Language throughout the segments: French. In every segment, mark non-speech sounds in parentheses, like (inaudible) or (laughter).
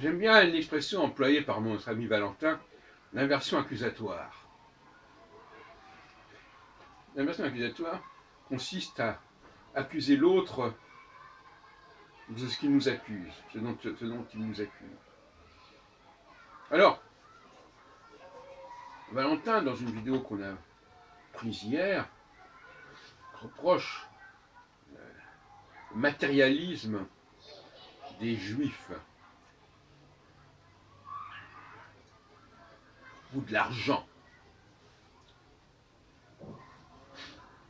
J'aime bien l'expression employée par mon ami Valentin, l'inversion accusatoire. L'inversion accusatoire consiste à accuser l'autre de ce qu'il nous accuse, ce dont, ce dont il nous accuse. Alors, Valentin, dans une vidéo qu'on a prise hier, reproche le matérialisme des juifs ou de l'argent.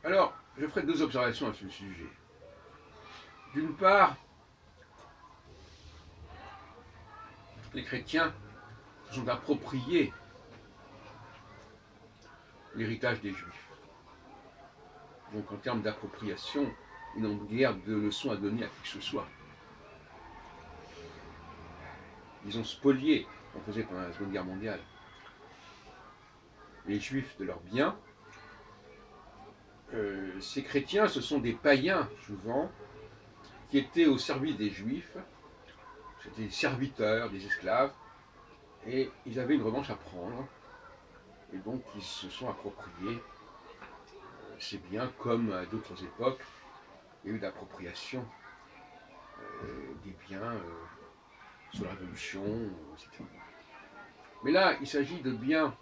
Alors, je ferai deux observations à ce sujet. D'une part, les chrétiens sont appropriés l'héritage des juifs. Donc en termes d'appropriation, ils n'ont guère de leçons à donner à qui que ce soit. Ils ont spolié, on faisait pendant la Seconde Guerre mondiale, les juifs de leurs biens. Euh, ces chrétiens, ce sont des païens, souvent, qui étaient au service des juifs. C'était des serviteurs, des esclaves, et ils avaient une revanche à prendre. Et donc, ils se sont appropriés euh, ces biens comme à d'autres époques. Il y a eu l'appropriation euh, des biens sous la Révolution, etc. Mais là, il s'agit de biens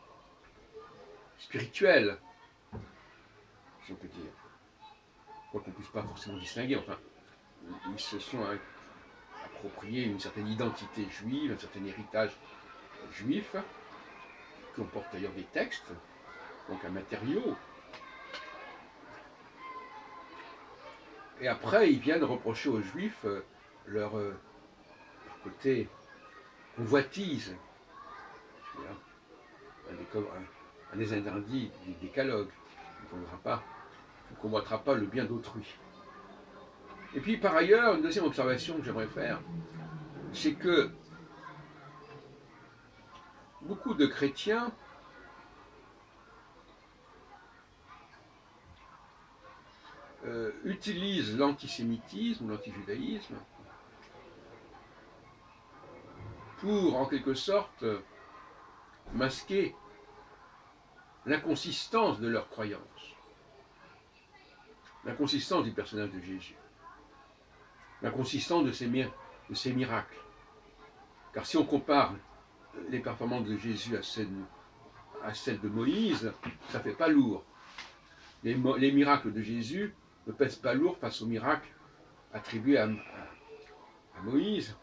spirituels, si on peut dire. Quoi qu'on ne puisse pas forcément distinguer, enfin, ils se sont appropriés une certaine identité juive, un certain héritage juif, qui comporte d'ailleurs des textes, donc un matériau. Et après, ils viennent reprocher aux juifs euh, leur, euh, leur côté convoitise. Un des interdits du décalogue. On ne convoitera pas le bien d'autrui. Et puis par ailleurs, une deuxième observation que j'aimerais faire, c'est que beaucoup de chrétiens euh, utilisent l'antisémitisme l'antijudaïsme pour en quelque sorte masquer l'inconsistance de leur croyance, l'inconsistance du personnage de Jésus, l'inconsistance de ses, de ses miracles. Car si on compare les performances de Jésus à celles, de Moïse, ça ne fait pas lourd. Les, les, miracles de Jésus ne pèsent pas lourd face aux miracles attribués à, Moïse.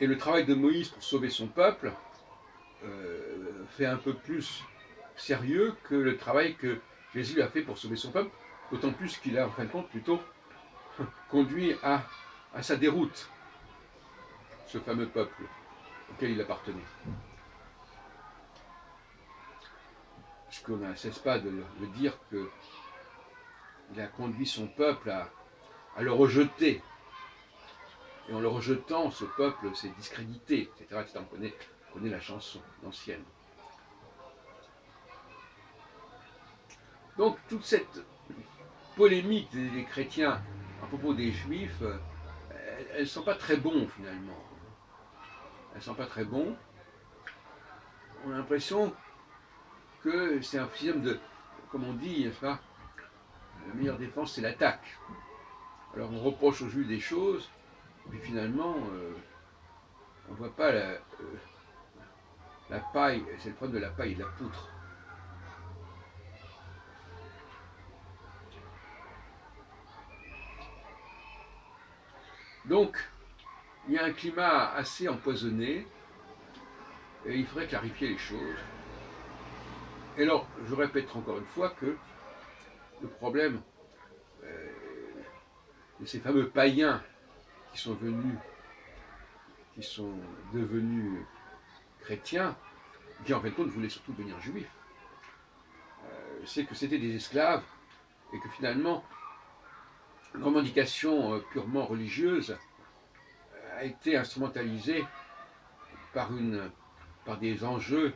Et le travail de Moïse pour sauver son peuple euh, fait un peu plus sérieux que le travail que Jésus a fait pour sauver son peuple, d'autant plus qu'il a en fin de compte plutôt (laughs) conduit à, sa déroute, ce fameux peuple auquel il appartenait. Parce qu'on ne cesse pas de le dire qu'il a conduit son peuple à, le rejeter. Et en le rejetant, ce peuple s'est discrédité, etc. etc. On, connaît, on connaît la chanson, l'ancienne. Donc toute cette polémique des, chrétiens à propos des juifs, euh, elles ne sont pas très bons finalement. Elles ne sont pas très bons. On a l'impression que c'est un système de, comme on dit, pas La meilleure défense, c'est l'attaque. Alors on reproche aux juifs des choses, puis finalement, euh, on ne voit pas la, euh, la paille, c'est le problème de la paille et de la poutre. Donc, il y a un climat assez empoisonné et il faudrait clarifier les choses. Et alors, je répète encore une fois que le problème euh, de ces fameux païens qui sont venus, qui sont devenus chrétiens, qui en fait compte voulaient surtout devenir juifs, euh, c'est que c'était des esclaves et que finalement revendication euh, purement religieuse a été instrumentalisée par, des enjeux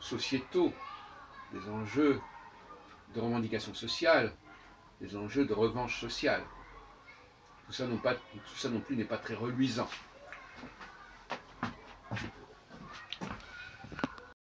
sociétaux, des enjeux de revendication sociale, des enjeux de revanche sociale. Tout ça tout ça non plus n'est pas très reluisant.